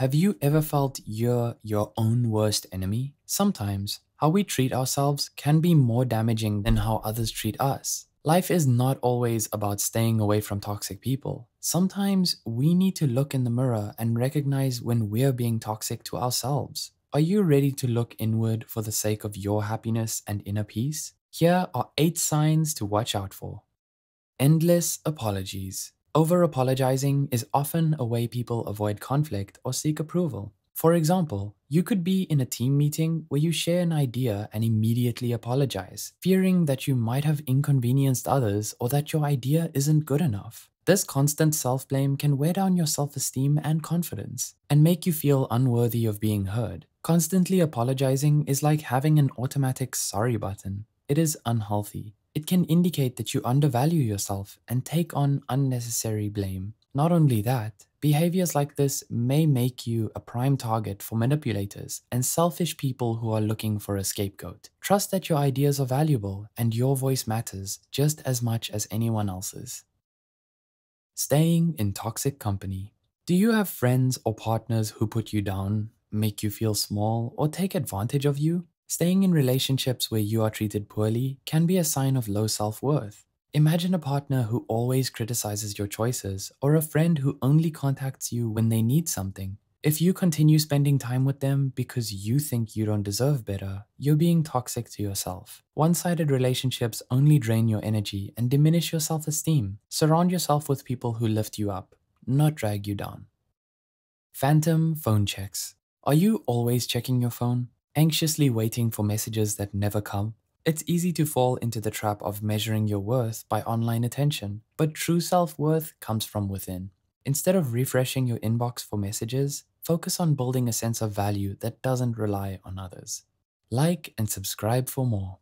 Have you ever felt you're your own worst enemy? Sometimes, how we treat ourselves can be more damaging than how others treat us. Life is not always about staying away from toxic people. Sometimes we need to look in the mirror and recognize when we're being toxic to ourselves. Are you ready to look inward for the sake of your happiness and inner peace? Here are eight signs to watch out for. Endless apologies. Over apologizing is often a way people avoid conflict or seek approval. For example, you could be in a team meeting where you share an idea and immediately apologize, fearing that you might have inconvenienced others or that your idea isn't good enough. This constant self blame can wear down your self esteem and confidence and make you feel unworthy of being heard. Constantly apologizing is like having an automatic sorry button. It is unhealthy. It can indicate that you undervalue yourself and take on unnecessary blame. Not only that, behaviors like this may make you a prime target for manipulators and selfish people who are looking for a scapegoat. Trust that your ideas are valuable and your voice matters just as much as anyone else's. Staying in toxic company. Do you have friends or partners who put you down, make you feel small, or take advantage of you? Staying in relationships where you are treated poorly can be a sign of low self worth. Imagine a partner who always criticizes your choices, or a friend who only contacts you when they need something. If you continue spending time with them because you think you don't deserve better, you're being toxic to yourself. One sided relationships only drain your energy and diminish your self esteem. Surround yourself with people who lift you up, not drag you down. Phantom phone checks. Are you always checking your phone? Anxiously waiting for messages that never come? It's easy to fall into the trap of measuring your worth by online attention, but true self worth comes from within. Instead of refreshing your inbox for messages, focus on building a sense of value that doesn't rely on others. Like and subscribe for more.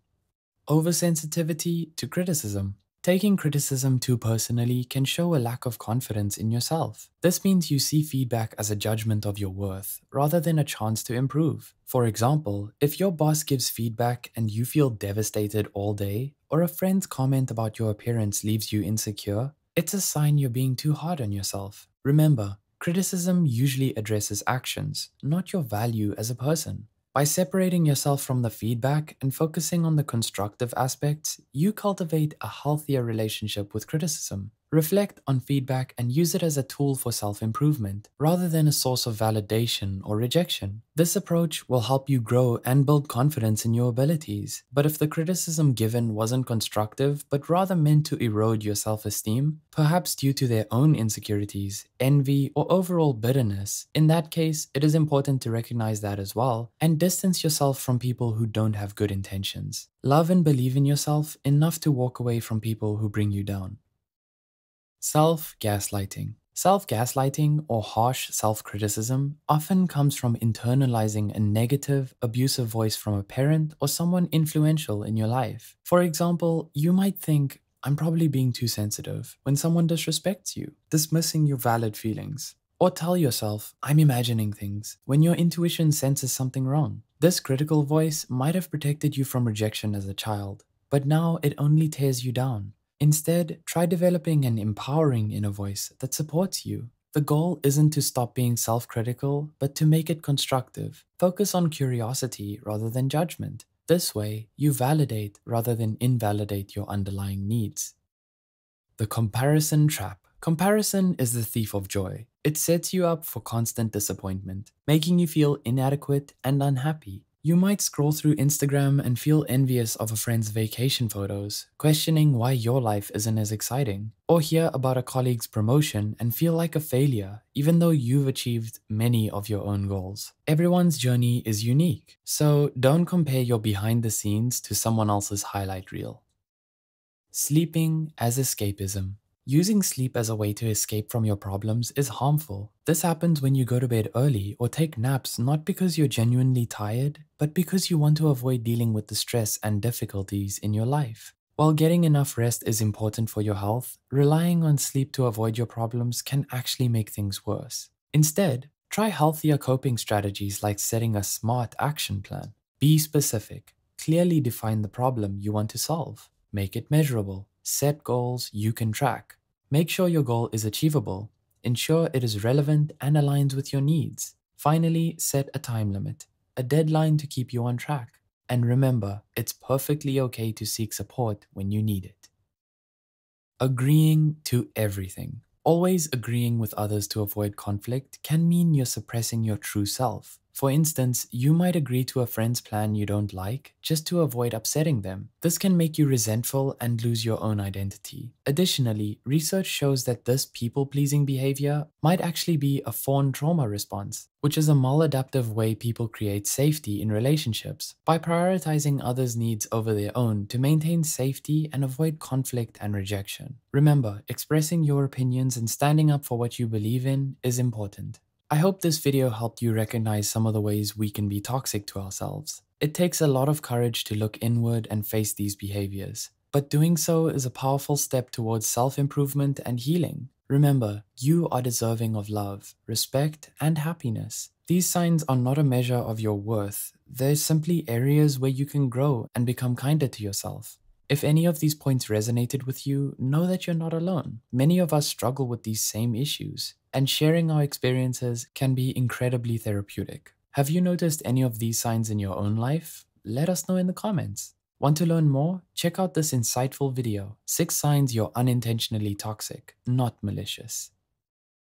Oversensitivity to criticism. Taking criticism too personally can show a lack of confidence in yourself. This means you see feedback as a judgment of your worth rather than a chance to improve. For example, if your boss gives feedback and you feel devastated all day, or a friend's comment about your appearance leaves you insecure, it's a sign you're being too hard on yourself. Remember, criticism usually addresses actions, not your value as a person. By separating yourself from the feedback and focusing on the constructive aspects, you cultivate a healthier relationship with criticism. Reflect on feedback and use it as a tool for self improvement rather than a source of validation or rejection. This approach will help you grow and build confidence in your abilities. But if the criticism given wasn't constructive, but rather meant to erode your self esteem, perhaps due to their own insecurities, envy, or overall bitterness, in that case, it is important to recognize that as well and distance yourself from people who don't have good intentions. Love and believe in yourself enough to walk away from people who bring you down. Self gaslighting. Self gaslighting or harsh self criticism often comes from internalizing a negative, abusive voice from a parent or someone influential in your life. For example, you might think, I'm probably being too sensitive when someone disrespects you, dismissing your valid feelings. Or tell yourself, I'm imagining things, when your intuition senses something wrong. This critical voice might have protected you from rejection as a child, but now it only tears you down. Instead, try developing an empowering inner voice that supports you. The goal isn't to stop being self critical, but to make it constructive. Focus on curiosity rather than judgment. This way, you validate rather than invalidate your underlying needs. The comparison trap. Comparison is the thief of joy. It sets you up for constant disappointment, making you feel inadequate and unhappy. You might scroll through Instagram and feel envious of a friend's vacation photos, questioning why your life isn't as exciting, or hear about a colleague's promotion and feel like a failure, even though you've achieved many of your own goals. Everyone's journey is unique, so don't compare your behind the scenes to someone else's highlight reel. Sleeping as escapism. Using sleep as a way to escape from your problems is harmful. This happens when you go to bed early or take naps not because you're genuinely tired, but because you want to avoid dealing with the stress and difficulties in your life. While getting enough rest is important for your health, relying on sleep to avoid your problems can actually make things worse. Instead, try healthier coping strategies like setting a smart action plan. Be specific, clearly define the problem you want to solve, make it measurable, set goals you can track, Make sure your goal is achievable. Ensure it is relevant and aligns with your needs. Finally, set a time limit, a deadline to keep you on track. And remember, it's perfectly okay to seek support when you need it. Agreeing to everything. Always agreeing with others to avoid conflict can mean you're suppressing your true self. For instance, you might agree to a friend's plan you don't like just to avoid upsetting them. This can make you resentful and lose your own identity. Additionally, research shows that this people pleasing behavior might actually be a fawn trauma response, which is a maladaptive way people create safety in relationships by prioritizing others' needs over their own to maintain safety and avoid conflict and rejection. Remember, expressing your opinions and standing up for what you believe in is important. I hope this video helped you recognize some of the ways we can be toxic to ourselves. It takes a lot of courage to look inward and face these behaviors, but doing so is a powerful step towards self-improvement and healing. Remember, you are deserving of love, respect, and happiness. These signs are not a measure of your worth, they're simply areas where you can grow and become kinder to yourself. If any of these points resonated with you, know that you're not alone. Many of us struggle with these same issues, and sharing our experiences can be incredibly therapeutic. Have you noticed any of these signs in your own life? Let us know in the comments. Want to learn more? Check out this insightful video 6 Signs You're Unintentionally Toxic, Not Malicious.